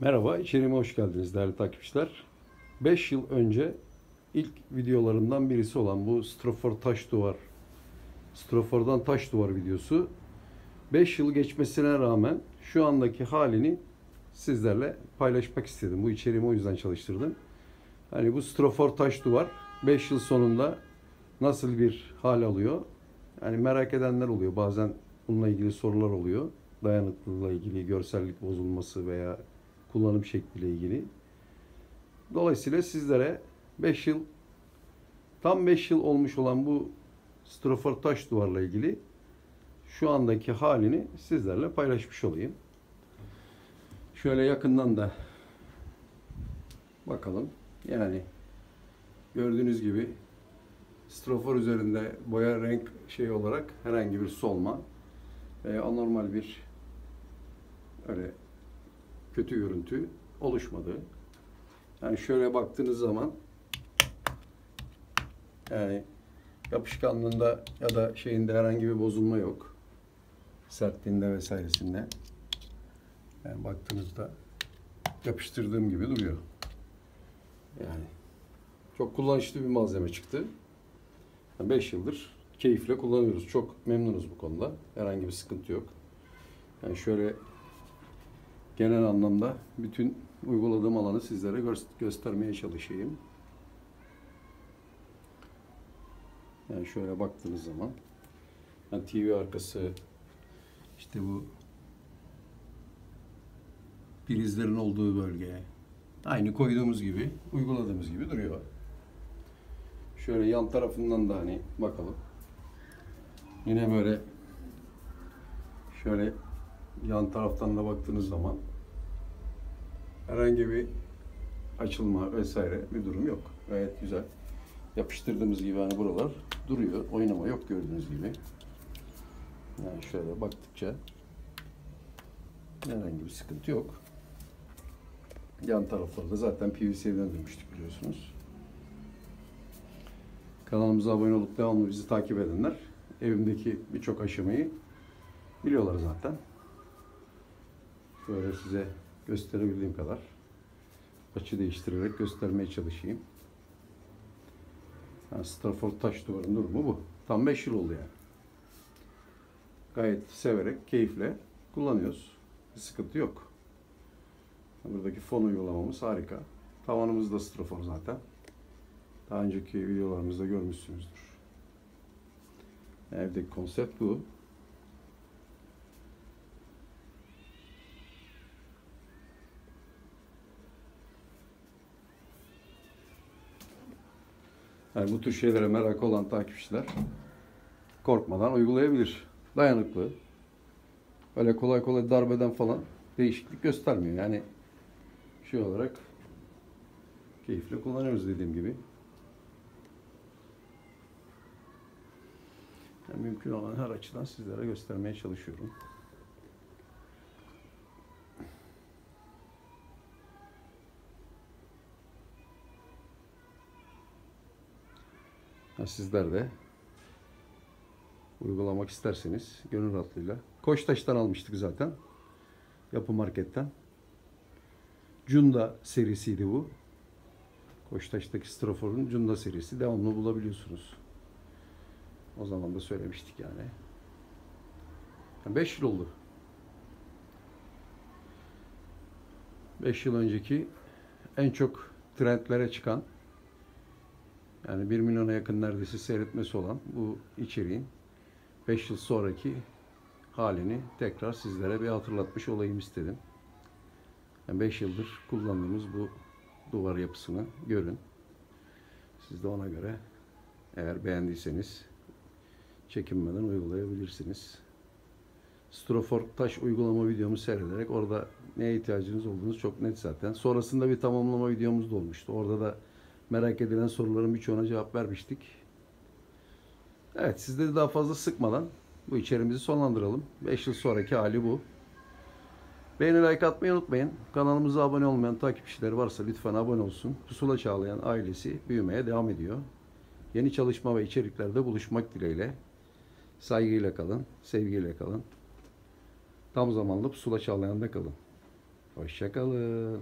Merhaba, içeriğime hoş geldiniz değerli takipçiler. 5 yıl önce ilk videolarımdan birisi olan bu strofor taş duvar, strofordan taş duvar videosu 5 yıl geçmesine rağmen şu andaki halini sizlerle paylaşmak istedim. Bu içeriğimi o yüzden çalıştırdım. Hani bu strofor taş duvar 5 yıl sonunda nasıl bir hal alıyor? Yani merak edenler oluyor. Bazen bununla ilgili sorular oluyor. Dayanıklılıkla ilgili, görsellik bozulması veya kullanım şekliyle ilgili. Dolayısıyla sizlere 5 yıl tam 5 yıl olmuş olan bu strofor taş duvarla ilgili şu andaki halini sizlerle paylaşmış olayım. Şöyle yakından da bakalım. Yani gördüğünüz gibi strofor üzerinde boya renk şey olarak herhangi bir solma veya anormal bir öyle kötü görüntü oluşmadı. Yani şöyle baktığınız zaman yani yapışkanlığında ya da şeyinde herhangi bir bozulma yok. Sertliğinde vesairesinde. Yani baktığınızda yapıştırdığım gibi duruyor. Yani çok kullanışlı bir malzeme çıktı. 5 yıldır keyifle kullanıyoruz. Çok memnunuz bu konuda. Herhangi bir sıkıntı yok. Yani şöyle genel anlamda bütün uyguladığım alanı sizlere gö göstermeye çalışayım. Yani şöyle baktığınız zaman yani TV arkası işte bu prizlerin olduğu bölge aynı koyduğumuz gibi uyguladığımız gibi duruyor. Şöyle yan tarafından da hani bakalım. Yine böyle şöyle yan taraftan da baktığınız zaman herhangi bir açılma vesaire bir durum yok. Gayet güzel. Yapıştırdığımız gibi hani buralar duruyor. Oynama yok gördüğünüz gibi. Yani şöyle baktıkça herhangi bir sıkıntı yok. Yan tarafları da zaten PVC'den dönmüştük biliyorsunuz. Kanalımıza abone olup devamlı bizi takip edenler evimdeki birçok aşamayı biliyorlar zaten. Böyle size gösterebildiğim kadar açı değiştirerek göstermeye çalışayım. Yani Strafor taş duvarın durumu bu. Tam 5 yıl oldu yani. Gayet severek, keyifle kullanıyoruz. Bir sıkıntı yok. Buradaki fon uygulamamız harika. Tavanımız da strafor zaten. Daha önceki videolarımızda görmüşsünüzdür. Evdeki konsept bu. Yani bu tür şeylere merak olan takipçiler korkmadan uygulayabilir. Dayanıklı. Öyle kolay kolay darbeden falan değişiklik göstermiyor. Yani şey olarak keyifle kullanıyoruz dediğim gibi. Yani mümkün olan her açıdan sizlere göstermeye çalışıyorum. Sizler de uygulamak isterseniz gönül rahatlığıyla. Koçtaş'tan almıştık zaten. Yapı Market'ten. Cunda serisiydi bu. Koçtaş'taki Strofor'un Cunda serisi. Devamlı bulabiliyorsunuz. O zaman da söylemiştik yani. 5 yıl oldu. 5 yıl önceki en çok trendlere çıkan yani 1 milyona yakın neredeyse seyretmesi olan bu içeriğin 5 yıl sonraki halini tekrar sizlere bir hatırlatmış olayım istedim. Yani 5 yıldır kullandığımız bu duvar yapısını görün. Siz de ona göre eğer beğendiyseniz çekinmeden uygulayabilirsiniz. Strofor taş uygulama videomu seyrederek orada neye ihtiyacınız olduğunuz çok net zaten. Sonrasında bir tamamlama videomuz da olmuştu. Orada da merak edilen soruların birçoğuna cevap vermiştik. Evet sizleri daha fazla sıkmadan bu içerimizi sonlandıralım. 5 yıl sonraki hali bu. Beğeni like atmayı unutmayın. Kanalımıza abone olmayan takipçileri varsa lütfen abone olsun. Pusula Çağlayan ailesi büyümeye devam ediyor. Yeni çalışma ve içeriklerde buluşmak dileğiyle. Saygıyla kalın, sevgiyle kalın. Tam zamanlı Pusula Çağlayan'da kalın. Hoşçakalın.